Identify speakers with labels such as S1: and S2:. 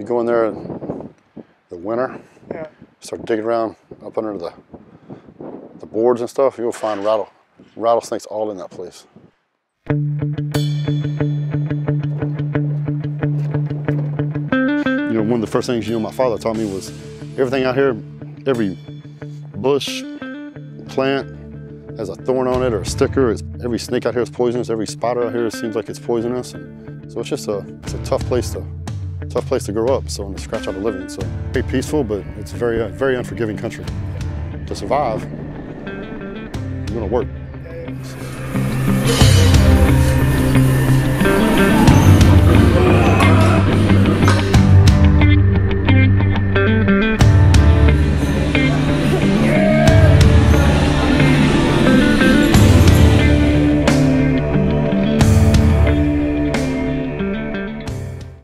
S1: You go in there in the winter,
S2: Yeah.
S1: start digging around up under the the boards and stuff, you'll find rattle rattlesnakes all in that place. You know, one of the first things you know my father taught me was everything out here, every bush, plant has a thorn on it or a sticker. It's, every snake out here is poisonous. Every spider out here seems like it's poisonous. And so it's just a, it's a tough place to, tough place to grow up. So and to scratch out a living. So very peaceful, but it's a very, uh, very unforgiving country. To survive, you're gonna work.
S2: Yeah.